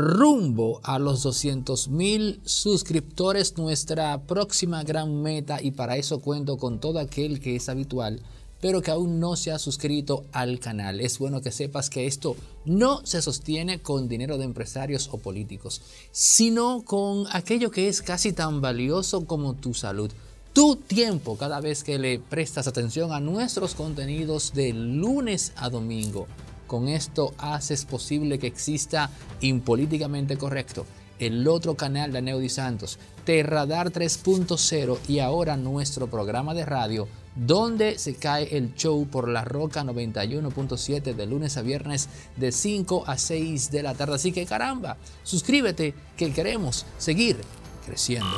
rumbo a los 200 mil suscriptores, nuestra próxima gran meta y para eso cuento con todo aquel que es habitual pero que aún no se ha suscrito al canal. Es bueno que sepas que esto no se sostiene con dinero de empresarios o políticos, sino con aquello que es casi tan valioso como tu salud. Tu tiempo cada vez que le prestas atención a nuestros contenidos de lunes a domingo. Con esto haces posible que exista Impolíticamente Correcto, el otro canal de Neudi Santos, Terradar 3.0 y ahora nuestro programa de radio donde se cae el show por la Roca 91.7 de lunes a viernes de 5 a 6 de la tarde. Así que caramba, suscríbete que queremos seguir creciendo.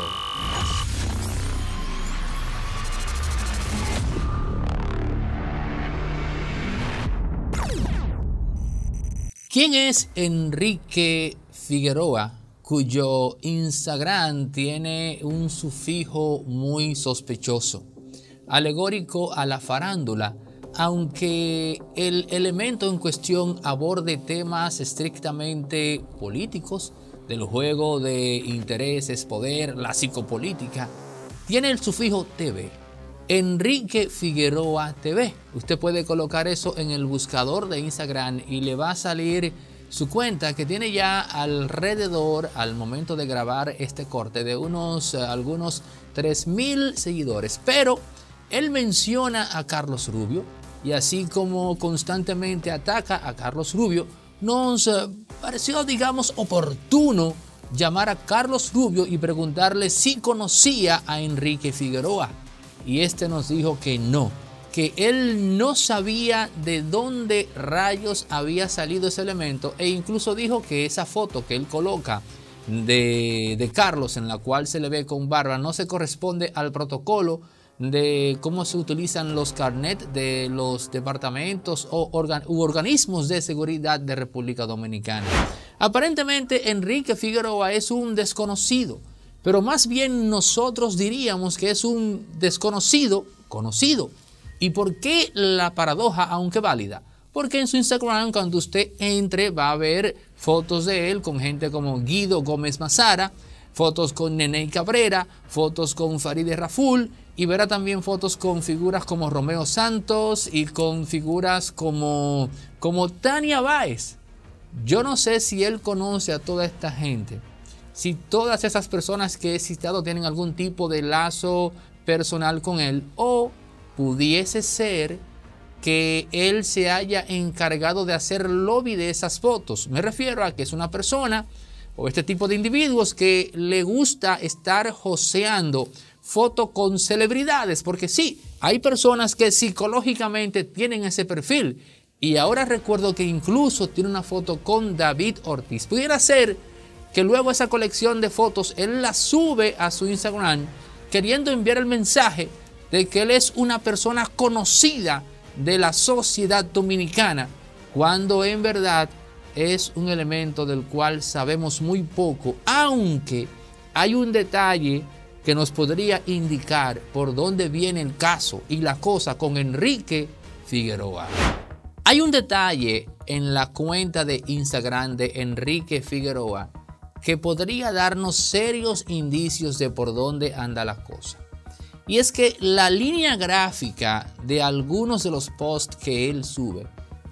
¿Quién es Enrique Figueroa? cuyo Instagram tiene un sufijo muy sospechoso alegórico a la farándula, aunque el elemento en cuestión aborde temas estrictamente políticos, del juego de intereses, poder, la psicopolítica, tiene el sufijo TV. Enrique Figueroa TV. Usted puede colocar eso en el buscador de Instagram y le va a salir su cuenta que tiene ya alrededor al momento de grabar este corte de unos eh, algunos 3000 seguidores, pero él menciona a Carlos Rubio y así como constantemente ataca a Carlos Rubio, nos eh, pareció, digamos, oportuno llamar a Carlos Rubio y preguntarle si conocía a Enrique Figueroa. Y este nos dijo que no, que él no sabía de dónde rayos había salido ese elemento e incluso dijo que esa foto que él coloca de, de Carlos en la cual se le ve con barba no se corresponde al protocolo de cómo se utilizan los carnet de los departamentos o u organismos de seguridad de República Dominicana. Aparentemente Enrique Figueroa es un desconocido, pero más bien nosotros diríamos que es un desconocido conocido. ¿Y por qué la paradoja, aunque válida? Porque en su Instagram, cuando usted entre, va a ver fotos de él con gente como Guido Gómez Mazara, fotos con Nene Cabrera, fotos con Farideh Raful y verá también fotos con figuras como Romeo Santos y con figuras como, como Tania Báez. Yo no sé si él conoce a toda esta gente, si todas esas personas que he citado tienen algún tipo de lazo personal con él o pudiese ser que él se haya encargado de hacer lobby de esas fotos. Me refiero a que es una persona o este tipo de individuos que le gusta estar joseando foto con celebridades, porque sí, hay personas que psicológicamente tienen ese perfil. Y ahora recuerdo que incluso tiene una foto con David Ortiz. Pudiera ser que luego esa colección de fotos él la sube a su Instagram queriendo enviar el mensaje de que él es una persona conocida de la sociedad dominicana, cuando en verdad es un elemento del cual sabemos muy poco, aunque hay un detalle que nos podría indicar por dónde viene el caso y la cosa con Enrique Figueroa. Hay un detalle en la cuenta de Instagram de Enrique Figueroa que podría darnos serios indicios de por dónde anda la cosa. Y es que la línea gráfica de algunos de los posts que él sube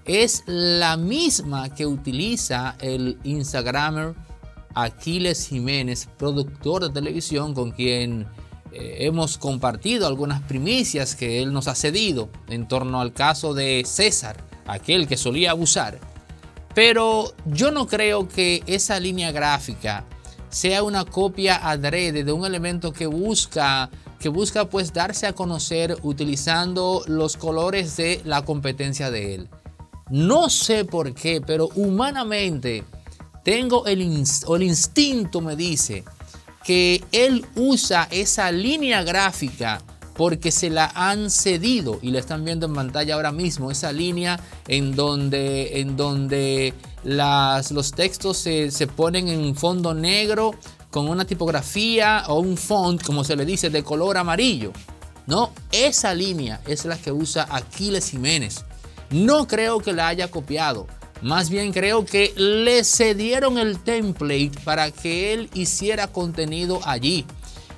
es la misma que utiliza el Instagramer Aquiles Jiménez, productor de televisión con quien eh, hemos compartido algunas primicias que él nos ha cedido en torno al caso de César, aquel que solía abusar. Pero yo no creo que esa línea gráfica sea una copia adrede de un elemento que busca que busca pues darse a conocer utilizando los colores de la competencia de él. No sé por qué, pero humanamente tengo el, el instinto me dice que él usa esa línea gráfica porque se la han cedido y la están viendo en pantalla ahora mismo, esa línea en donde, en donde las, los textos se, se ponen en fondo negro con una tipografía o un font, como se le dice, de color amarillo. No, esa línea es la que usa Aquiles Jiménez. No creo que la haya copiado. Más bien creo que le cedieron el template para que él hiciera contenido allí.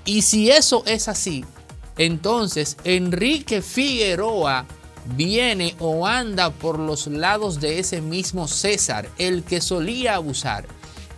Y si eso es así, entonces Enrique Figueroa viene o anda por los lados de ese mismo César, el que solía abusar.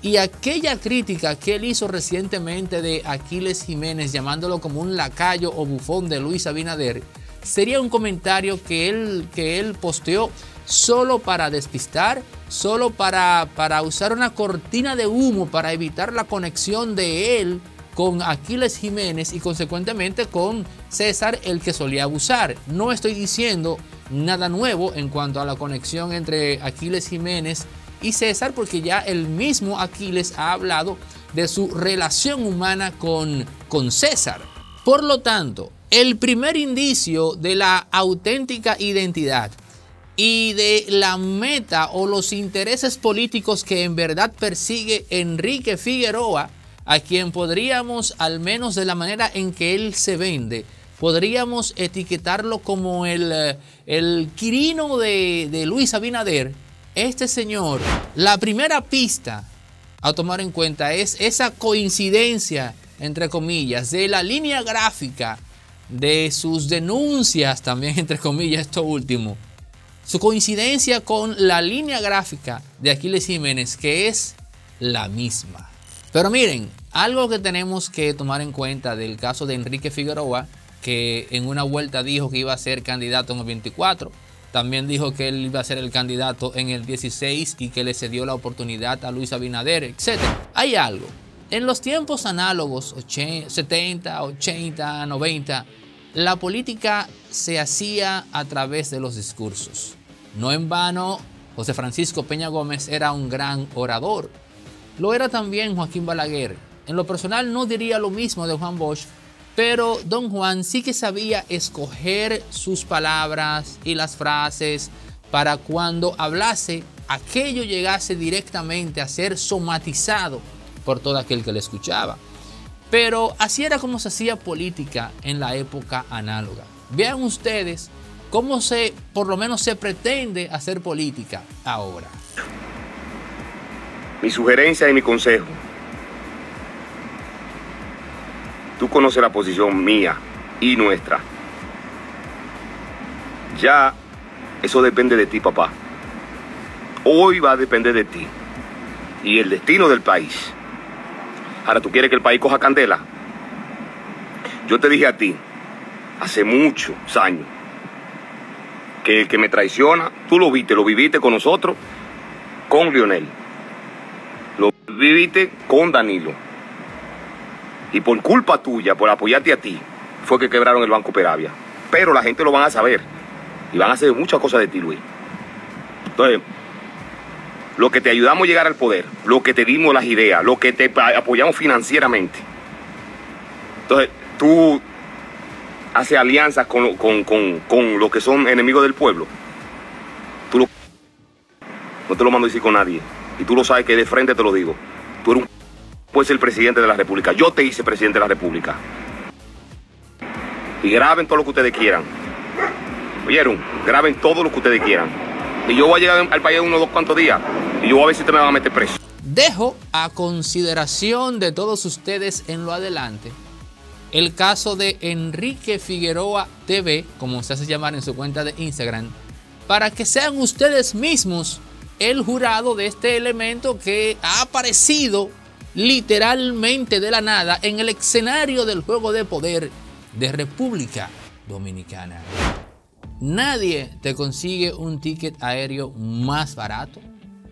Y aquella crítica que él hizo recientemente de Aquiles Jiménez, llamándolo como un lacayo o bufón de Luis Abinader, sería un comentario que él, que él posteó solo para despistar, solo para, para usar una cortina de humo para evitar la conexión de él con Aquiles Jiménez y consecuentemente con César, el que solía abusar. No estoy diciendo nada nuevo en cuanto a la conexión entre Aquiles Jiménez y César, porque ya el mismo Aquiles ha hablado de su relación humana con, con César. Por lo tanto, el primer indicio de la auténtica identidad y de la meta o los intereses políticos que en verdad persigue Enrique Figueroa, a quien podríamos, al menos de la manera en que él se vende, podríamos etiquetarlo como el, eh, el Quirino de, de Luis Abinader, este señor, la primera pista a tomar en cuenta es esa coincidencia, entre comillas, de la línea gráfica de sus denuncias, también entre comillas, esto último, su coincidencia con la línea gráfica de Aquiles Jiménez, que es la misma. Pero miren, algo que tenemos que tomar en cuenta del caso de Enrique Figueroa, que en una vuelta dijo que iba a ser candidato en el 24, también dijo que él iba a ser el candidato en el 16 y que le cedió la oportunidad a Luis Abinader, etc. Hay algo. En los tiempos análogos, 70, 80, 90, la política se hacía a través de los discursos. No en vano, José Francisco Peña Gómez era un gran orador lo era también Joaquín Balaguer. En lo personal no diría lo mismo de Juan Bosch, pero don Juan sí que sabía escoger sus palabras y las frases para cuando hablase, aquello llegase directamente a ser somatizado por todo aquel que le escuchaba. Pero así era como se hacía política en la época análoga. Vean ustedes cómo se, por lo menos se pretende hacer política ahora mi sugerencia y mi consejo. Tú conoces la posición mía y nuestra. Ya eso depende de ti, papá. Hoy va a depender de ti y el destino del país. Ahora, ¿tú quieres que el país coja candela? Yo te dije a ti, hace muchos años, que el que me traiciona, tú lo viste, lo viviste con nosotros, con Lionel viviste con Danilo. Y por culpa tuya, por apoyarte a ti, fue que quebraron el Banco Peravia. Pero la gente lo van a saber. Y van a hacer muchas cosas de ti, Luis. Entonces, lo que te ayudamos a llegar al poder, lo que te dimos las ideas, lo que te apoyamos financieramente. Entonces, tú haces alianzas con, con, los que son enemigos del pueblo. Tú no te lo mando a decir con nadie y tú lo sabes que de frente te lo digo, tú eres un, ser el presidente de la República. Yo te hice presidente de la República. Y graben todo lo que ustedes quieran. ¿Oyeron? Graben todo lo que ustedes quieran. Y yo voy a llegar al país en unos dos cuantos días. Y yo voy a ver si te me van a meter preso. Dejo a consideración de todos ustedes en lo adelante el caso de Enrique Figueroa TV, como se hace llamar en su cuenta de Instagram, para que sean ustedes mismos el jurado de este elemento que ha aparecido literalmente de la nada en el escenario del juego de poder de República Dominicana. Nadie te consigue un ticket aéreo más barato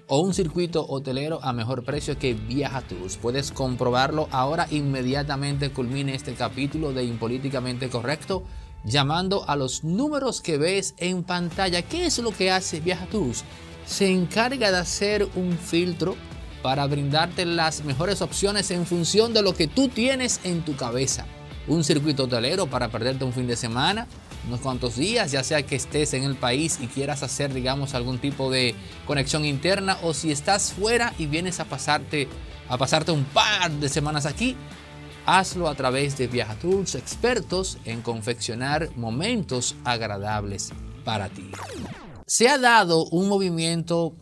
o un circuito hotelero a mejor precio que Viaja Tours. Puedes comprobarlo ahora inmediatamente culmine este capítulo de Impolíticamente Correcto llamando a los números que ves en pantalla. ¿Qué es lo que hace Viaja Tours? Se encarga de hacer un filtro para brindarte las mejores opciones en función de lo que tú tienes en tu cabeza. Un circuito hotelero para perderte un fin de semana, unos cuantos días, ya sea que estés en el país y quieras hacer, digamos, algún tipo de conexión interna o si estás fuera y vienes a pasarte, a pasarte un par de semanas aquí, hazlo a través de Viajatours, expertos en confeccionar momentos agradables para ti se ha dado un movimiento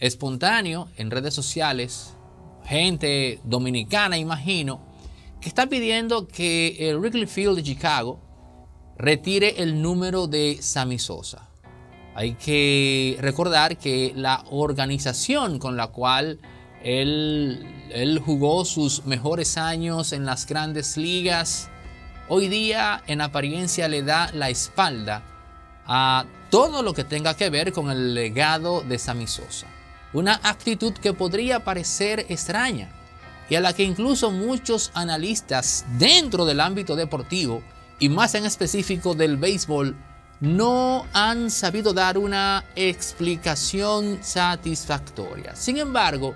espontáneo en redes sociales, gente dominicana, imagino, que está pidiendo que el Wrigley Field de Chicago retire el número de Sammy Sosa. Hay que recordar que la organización con la cual él, él jugó sus mejores años en las grandes ligas, hoy día en apariencia le da la espalda a todo lo que tenga que ver con el legado de Sammy Sosa. Una actitud que podría parecer extraña y a la que incluso muchos analistas dentro del ámbito deportivo y más en específico del béisbol no han sabido dar una explicación satisfactoria. Sin embargo,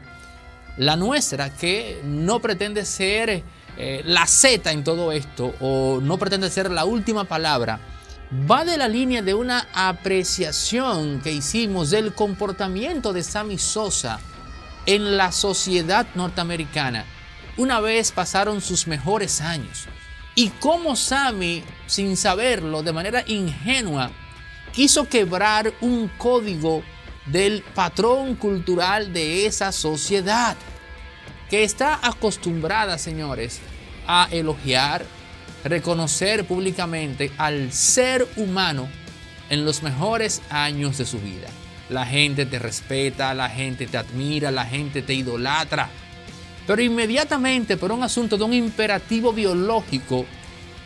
la nuestra, que no pretende ser eh, la Z en todo esto o no pretende ser la última palabra, va de la línea de una apreciación que hicimos del comportamiento de Sammy Sosa en la sociedad norteamericana una vez pasaron sus mejores años. Y cómo Sammy, sin saberlo, de manera ingenua, quiso quebrar un código del patrón cultural de esa sociedad, que está acostumbrada, señores, a elogiar, reconocer públicamente al ser humano en los mejores años de su vida. La gente te respeta, la gente te admira, la gente te idolatra. Pero inmediatamente por un asunto de un imperativo biológico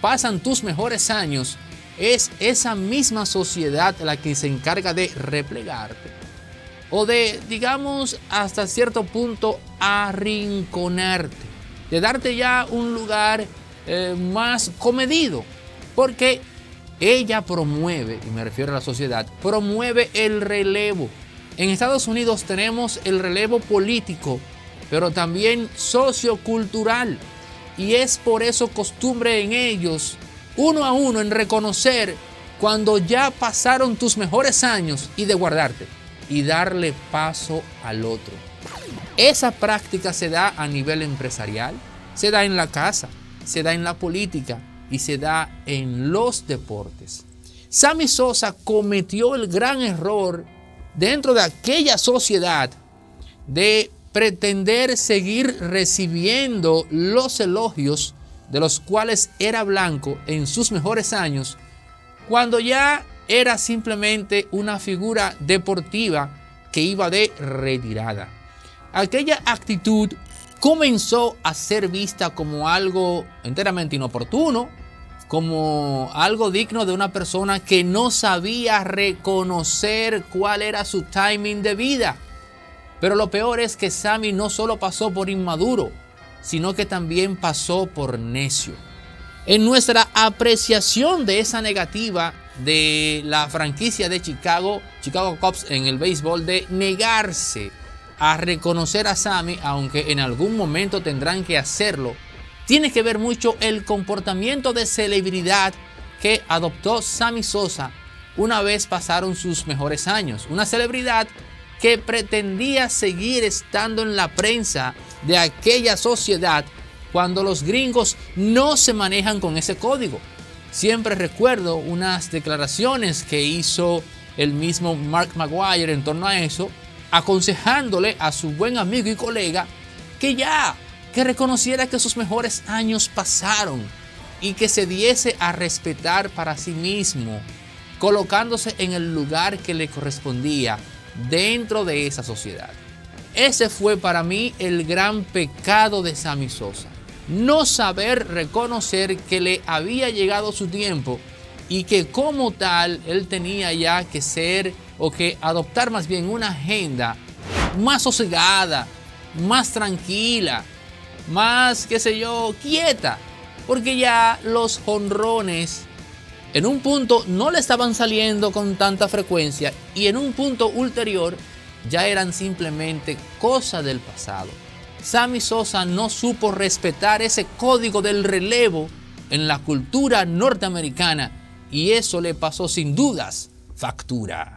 pasan tus mejores años, es esa misma sociedad la que se encarga de replegarte. O de, digamos, hasta cierto punto arrinconarte. De darte ya un lugar eh, más comedido. Porque ella promueve, y me refiero a la sociedad, promueve el relevo. En Estados Unidos tenemos el relevo político, pero también sociocultural. Y es por eso costumbre en ellos, uno a uno, en reconocer cuando ya pasaron tus mejores años y de guardarte y darle paso al otro. Esa práctica se da a nivel empresarial, se da en la casa, se da en la política, y se da en los deportes. Sammy Sosa cometió el gran error dentro de aquella sociedad de pretender seguir recibiendo los elogios de los cuales era blanco en sus mejores años, cuando ya era simplemente una figura deportiva que iba de retirada. Aquella actitud comenzó a ser vista como algo enteramente inoportuno, como algo digno de una persona que no sabía reconocer cuál era su timing de vida. Pero lo peor es que Sammy no solo pasó por inmaduro, sino que también pasó por necio. En nuestra apreciación de esa negativa de la franquicia de Chicago, Chicago Cubs en el béisbol, de negarse a reconocer a Sammy, aunque en algún momento tendrán que hacerlo, tiene que ver mucho el comportamiento de celebridad que adoptó Sammy Sosa una vez pasaron sus mejores años. Una celebridad que pretendía seguir estando en la prensa de aquella sociedad cuando los gringos no se manejan con ese código. Siempre recuerdo unas declaraciones que hizo el mismo Mark Maguire en torno a eso, aconsejándole a su buen amigo y colega que ya, que reconociera que sus mejores años pasaron y que se diese a respetar para sí mismo, colocándose en el lugar que le correspondía dentro de esa sociedad. Ese fue para mí el gran pecado de Sammy Sosa. No saber reconocer que le había llegado su tiempo y que como tal él tenía ya que ser o que adoptar más bien una agenda más sosegada, más tranquila, más, qué sé yo, quieta. Porque ya los honrones en un punto no le estaban saliendo con tanta frecuencia y en un punto ulterior ya eran simplemente cosa del pasado. Sammy Sosa no supo respetar ese código del relevo en la cultura norteamericana y eso le pasó sin dudas factura.